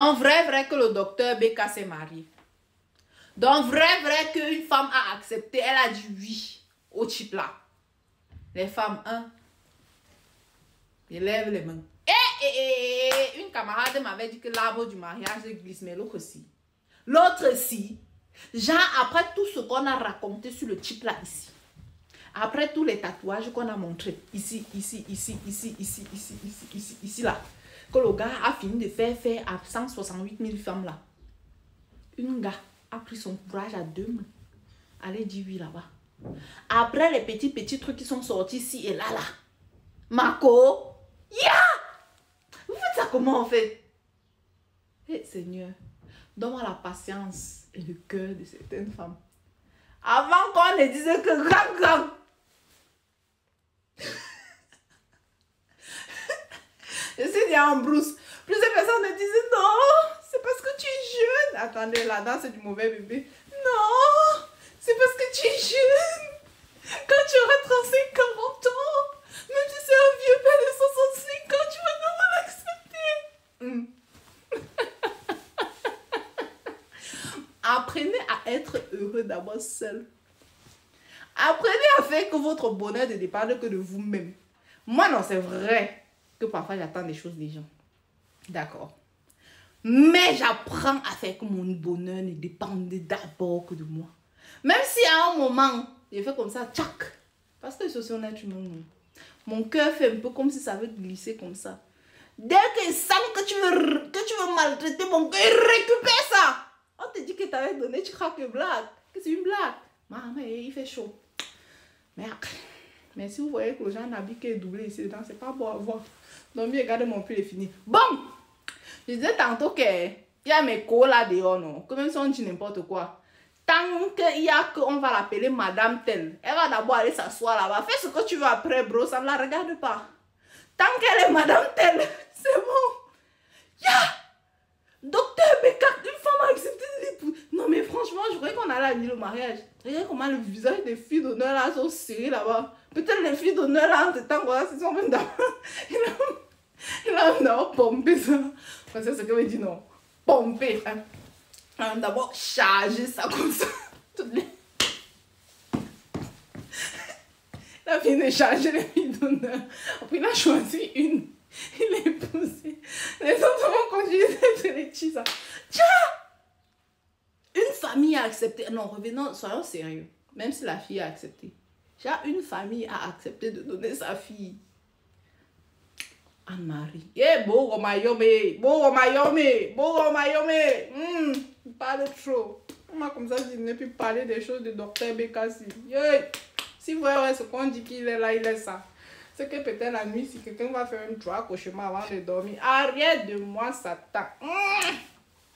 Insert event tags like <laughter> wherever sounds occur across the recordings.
Vrai, vrai que le docteur Beka s'est marié. Donc, vrai, vrai qu'une femme a accepté, elle a dit oui au type là. Les femmes, hein, ils les mains. Et, eh, eh, eh, une camarade m'avait dit que l'arbre du mariage glisse, mais l'autre aussi. L'autre aussi. Genre, après tout ce qu'on a raconté sur le type là ici. Après tous les tatouages qu'on a montrés, ici, ici, ici, ici, ici, ici, ici, ici, ici, là, que le gars a fini de faire faire à 168 000 femmes là. Une gars a pris son courage à deux mains. Allez dire oui là-bas. Après les petits, petits trucs qui sont sortis ici et là, là. Marco, ya! Vous faites ça comment en fait? Eh Seigneur, donne-moi la patience et le cœur de certaines femmes. Avant qu'on ne dise que grand, grand. Je suis dit en brousse. Plusieurs personnes me disent non, c'est parce que tu es jeune. Attendez, la danse du mauvais bébé. Non, c'est parce que tu es jeune. Quand tu auras 35, 40 ans, même si c'est un vieux père de 65 ans, tu vas l'accepter. Hmm. <laughs> Apprenez à être heureux d'abord seul. Apprenez à faire que votre bonheur ne dépende que de vous-même. Moi, non, c'est vrai que parfois j'attends des choses des gens. D'accord. Mais j'apprends à faire que mon bonheur ne dépende d'abord que de moi. Même si à un moment, j'ai fait comme ça, tchac. Parce que je suis. Mon cœur fait un peu comme si ça veut glisser comme ça. Dès qu'il sent que tu veux, que tu veux maltraiter mon cœur, récupère ça. On te dit que tu avais donné, tu crois que blague. Que c'est une blague. Maman, il fait chaud. Merde. Mais si vous voyez que le genre d'habit qui est doublé ici dedans, c'est pas beau à voir. Donc, mieux garder mon pull est fini. Bon! Je disais tantôt qu'il y a mes co là dehors, non? Que même si on dit n'importe quoi. Tant qu'il y a qu'on va l'appeler Madame telle, elle va d'abord aller s'asseoir là-bas. Fais ce que tu veux après, bro. Ça ne la regarde pas. Tant qu'elle est Madame telle, <laughs> c'est bon. Ya! Docteur Becca, une femme a accepté de l'épouser. Non, mais franchement, allait annuler le mariage. Regarde comment le visage des filles d'honneur là sont serrés là-bas. Peut-être les filles d'honneur là, en ce temps, voilà, même. <laughs> Il a pompé ça. C'est ce que veut dire non. Hein. D'abord charger ça comme ça. <laughs> <laughs> Il a fini de charger les filles d'honneur. Après, il a choisi une. Il l'a épousée. Les autres vont continuer d'être les ça. Tiens! Une famille a accepté. Non, revenons, soyons sérieux. Même si la fille a accepté. Une famille a accepté de donner sa fille. Anne-Marie. Eh, Bogo Mayome, Bogo Mayome, Bogo Mayome. Hum, parle trop. Moi, comme ça, je ne plus parler des choses de docteur Bekassi. Yeah. Si vous voyez ce qu'on dit qu'il est là, il est ça. C'est que peut-être la nuit, si quelqu'un va faire un trois cauchemar avant de dormir, arrête de moi, Satan. Hum.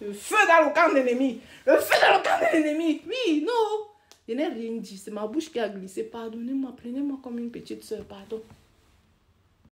Le feu dans le camp de l'ennemi. Le feu dans le camp de l'ennemi. Oui, non. Je n'ai rien dit. C'est ma bouche qui a glissé. Pardonnez-moi. Prenez-moi comme une petite soeur. Pardon.